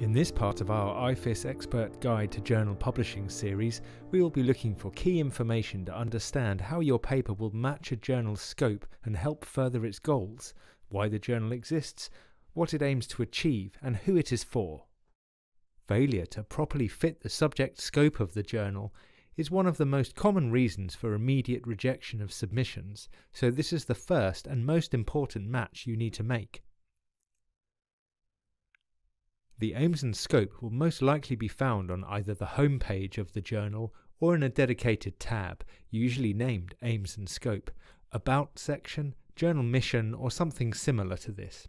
In this part of our IFIS Expert Guide to Journal Publishing series, we will be looking for key information to understand how your paper will match a journal's scope and help further its goals, why the journal exists, what it aims to achieve, and who it is for. Failure to properly fit the subject scope of the journal is one of the most common reasons for immediate rejection of submissions, so this is the first and most important match you need to make. The aims and scope will most likely be found on either the home page of the journal or in a dedicated tab, usually named Aims and Scope, About section, Journal Mission, or something similar to this.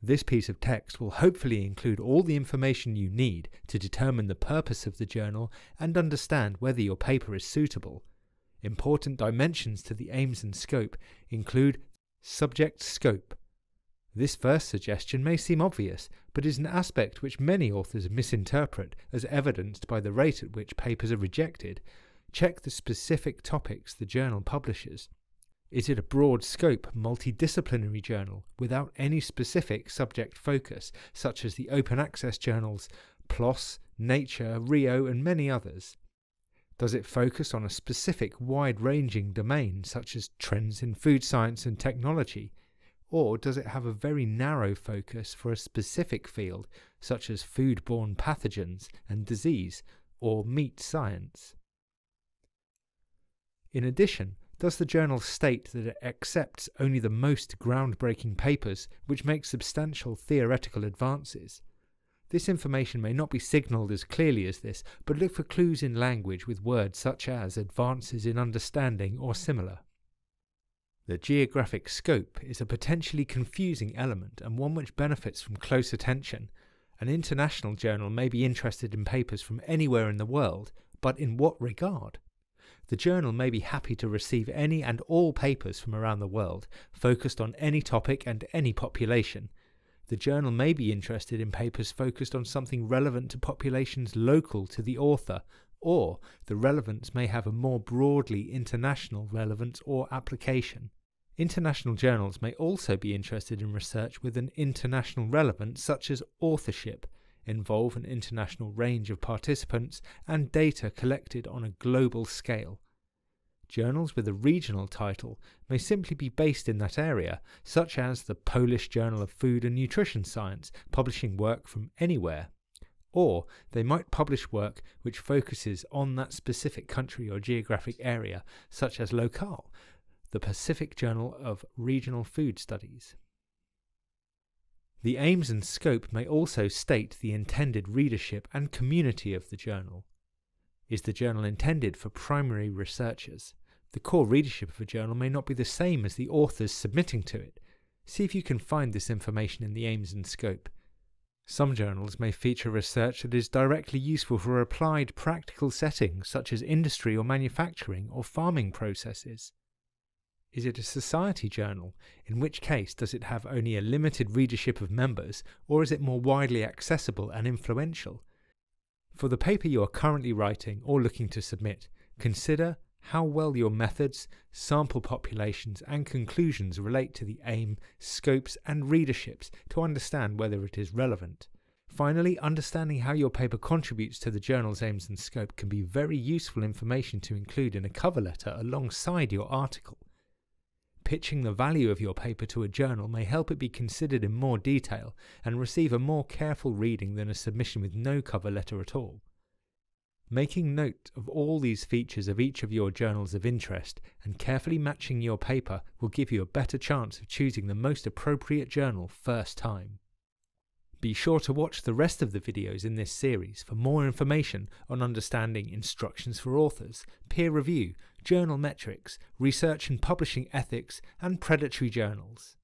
This piece of text will hopefully include all the information you need to determine the purpose of the journal and understand whether your paper is suitable. Important dimensions to the aims and scope include subject scope, this first suggestion may seem obvious, but is an aspect which many authors misinterpret as evidenced by the rate at which papers are rejected. Check the specific topics the journal publishes. Is it a broad scope, multidisciplinary journal without any specific subject focus, such as the open access journals PLOS, Nature, Rio, and many others? Does it focus on a specific wide ranging domain, such as trends in food science and technology? Or does it have a very narrow focus for a specific field, such as food-borne pathogens and disease, or meat science? In addition, does the journal state that it accepts only the most groundbreaking papers which make substantial theoretical advances? This information may not be signalled as clearly as this, but look for clues in language with words such as advances in understanding or similar. The geographic scope is a potentially confusing element and one which benefits from close attention. An international journal may be interested in papers from anywhere in the world, but in what regard? The journal may be happy to receive any and all papers from around the world, focused on any topic and any population. The journal may be interested in papers focused on something relevant to populations local to the author, or the relevance may have a more broadly international relevance or application. International journals may also be interested in research with an international relevance, such as authorship, involve an international range of participants, and data collected on a global scale. Journals with a regional title may simply be based in that area, such as the Polish Journal of Food and Nutrition Science, publishing work from anywhere. Or they might publish work which focuses on that specific country or geographic area, such as Locale, the Pacific Journal of Regional Food Studies. The aims and scope may also state the intended readership and community of the journal. Is the journal intended for primary researchers? The core readership of a journal may not be the same as the authors submitting to it. See if you can find this information in the aims and scope. Some journals may feature research that is directly useful for applied practical settings such as industry or manufacturing or farming processes. Is it a society journal? In which case, does it have only a limited readership of members, or is it more widely accessible and influential? For the paper you are currently writing or looking to submit, consider how well your methods, sample populations, and conclusions relate to the aim, scopes, and readerships to understand whether it is relevant. Finally, understanding how your paper contributes to the journal's aims and scope can be very useful information to include in a cover letter alongside your article. Pitching the value of your paper to a journal may help it be considered in more detail and receive a more careful reading than a submission with no cover letter at all. Making note of all these features of each of your journals of interest and carefully matching your paper will give you a better chance of choosing the most appropriate journal first time. Be sure to watch the rest of the videos in this series for more information on understanding instructions for authors, peer review, journal metrics, research and publishing ethics, and predatory journals.